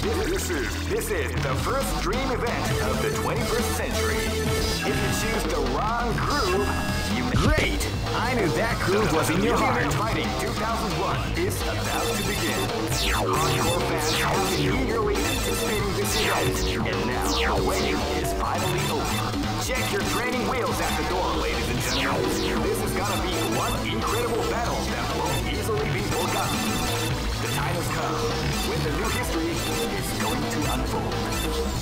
This is this is the first dream event of the 21st century. If you choose the wrong groove, you Great! I knew that groove was in your heart. Millionaire Fighting 2001 is about to begin. Hardcore fans have been eagerly anticipating this event, and now the waiting is finally over. Check your training wheels at the door, ladies and gentlemen. This is gonna be one incredible battle that won't easily be forgotten. The time has come when the new history is going to unfold.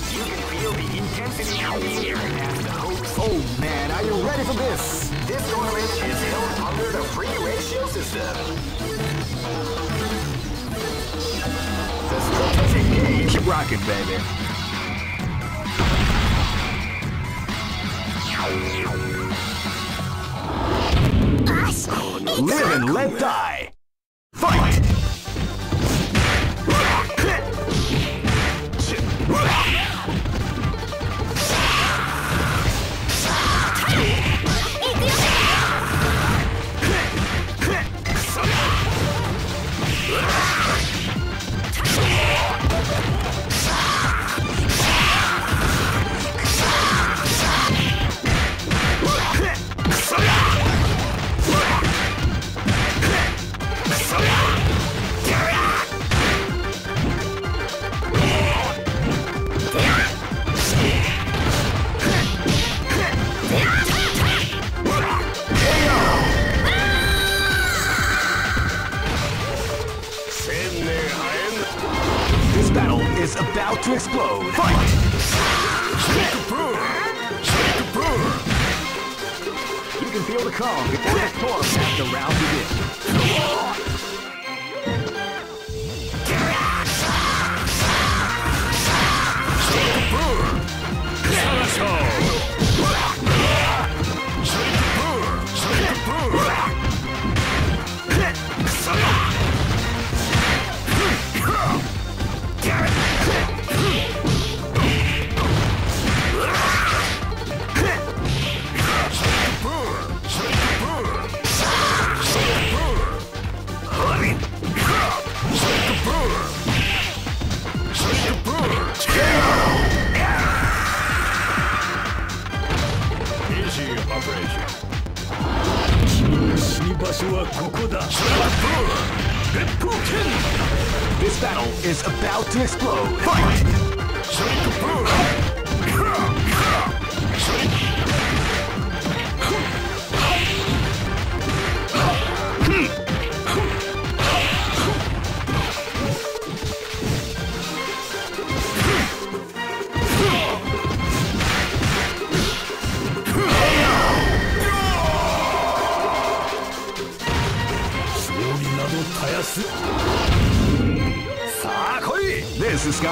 You can feel the intensity in the air as the hopes Oh man, are you ready for this? this tournament is held under the free ratio system. The strategic game Keep rocking, baby. Live and let die. Feel the calm before the storm as the round.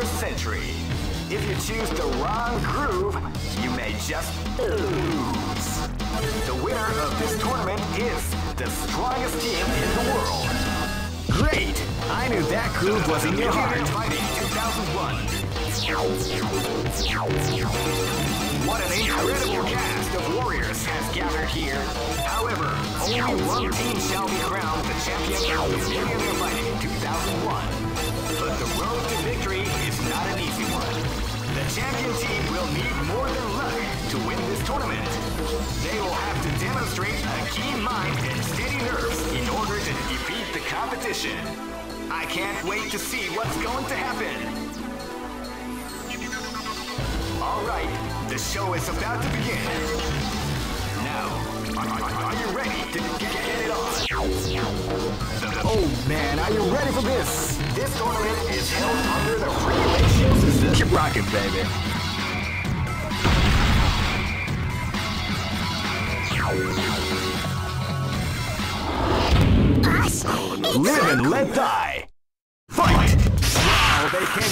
21st century. If you choose the wrong groove, you may just lose. The winner of this tournament is the strongest team in the world. Great! I knew that groove was in your heart. Fighting 2001. What an incredible cast of warriors has gathered here. However, only one team shall be crowned the champion of the Millionaire Fighting 2001. But the road to victory is not an easy one. The champion team will need more than luck to win this tournament. They will have to demonstrate a keen mind and steady nerves in order to defeat the competition. I can't wait to see what's going to happen. All right, the show is about to begin. Oh man, are you ready for this? This tournament is held under the regulation system. Keep rocking, baby. Live and let die. Fight! They a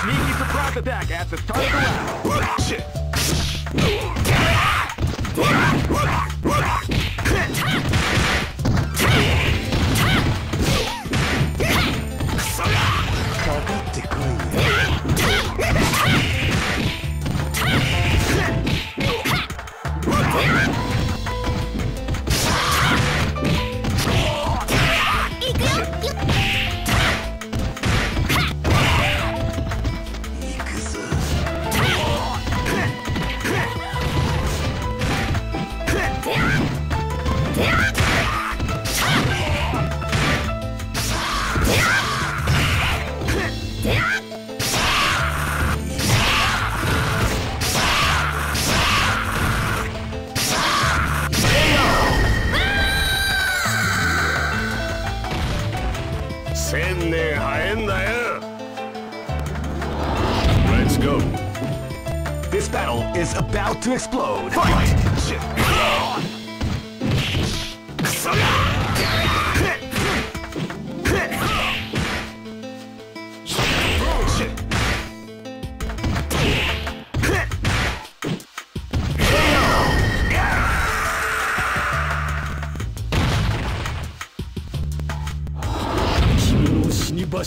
sneaky surprise attack at the start of the round. Shit! Ah! 場所はここだ This battle is about to explode. Fight!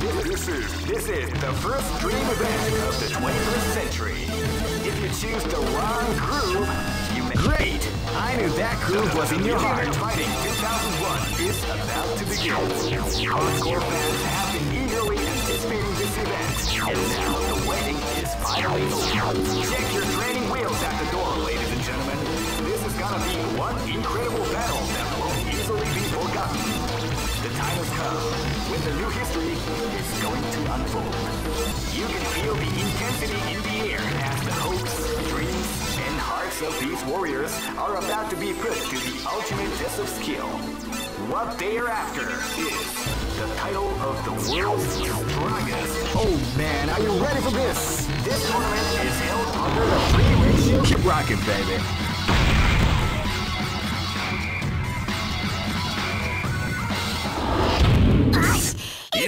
This is this is the first dream event of the 21st century. If you choose the wrong groove, you may Great! I knew that groove was in your heart. Fighting 2001 is about to begin. Hardcore fans have been eagerly anticipating this event, and now the wedding is finally over. Check your training wheels at the door, ladies and gentlemen. This is gonna be one incredible battle that won't easily be forgotten time has come when the new history is going to unfold. You can feel the intensity in the air as the hopes, dreams, and hearts of these warriors are about to be put to the ultimate test of skill. What they are after is the title of the world's strongest. Oh man, are you ready for this? This tournament is held under the free ratio. Keep rocking, baby.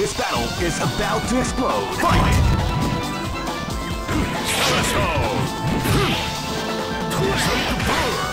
This battle is about to explode. Fight! Mission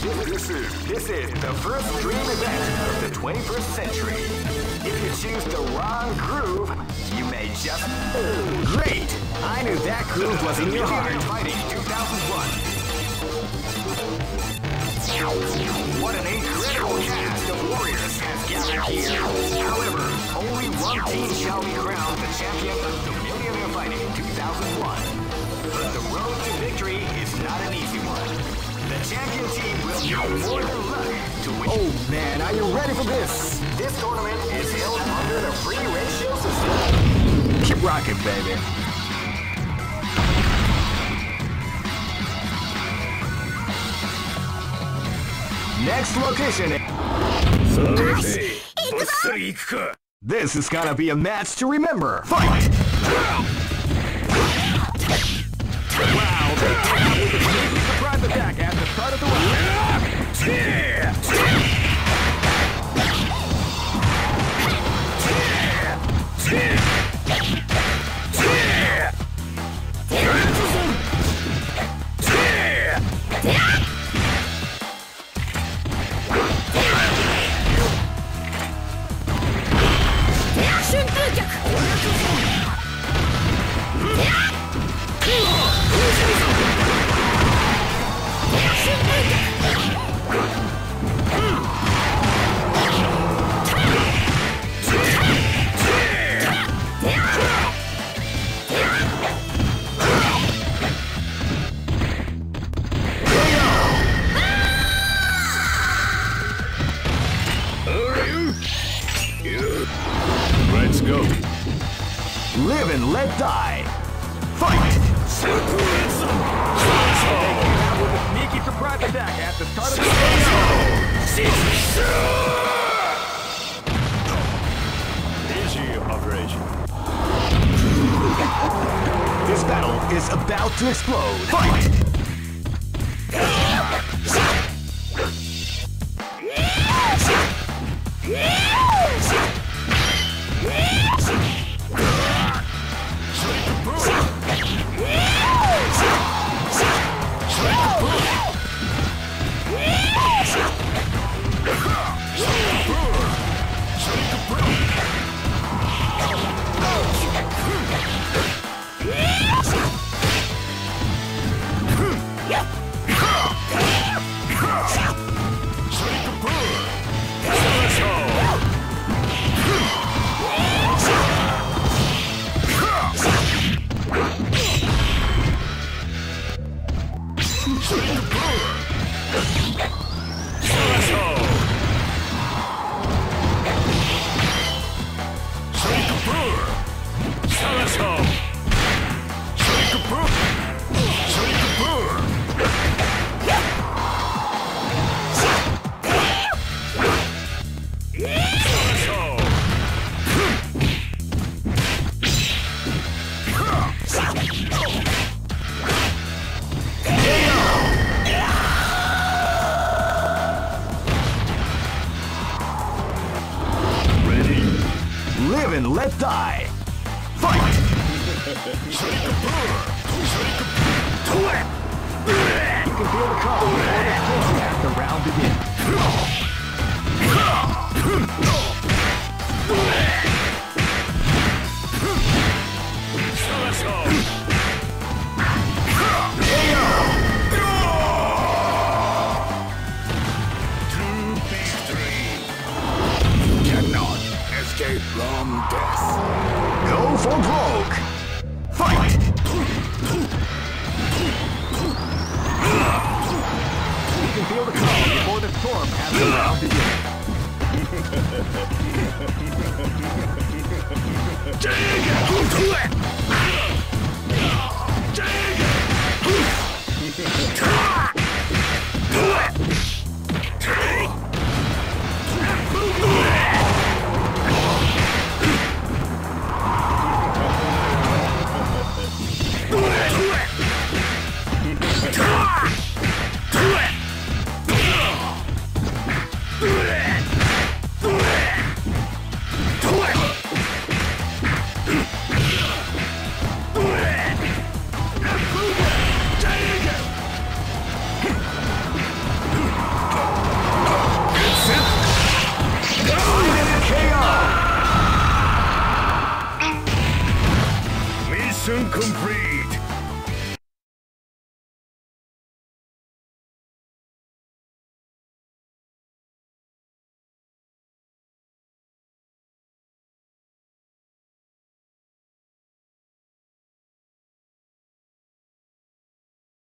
This, is this is the first dream event of the 21st century. If you choose the wrong groove, you may just Great! I knew that groove was in your heart. Fighting 2001. What an incredible cast of warriors has gathered here. However, only one team shall be crowned the champion of the Millionaire Fighting 2001. But the road to victory is not an easy one. The champion team will need more than luck to win. Oh man, are you ready for this? This tournament is held under the free ratio system. Keep rocking, baby. Next location. This is gonna be a match to remember. Fight! Wow, attack at the front of the round. Let's go. Live and let die. Fight! Sneaky surprise attack at the start of the game. Easy operation. This battle is about to explode. Fight! Yeah! You can feel the calm before the storm as the round begins. Cannot escape from death. Go for broke. feel the calm before the storm has the round begin. Dig! Do it! Do it!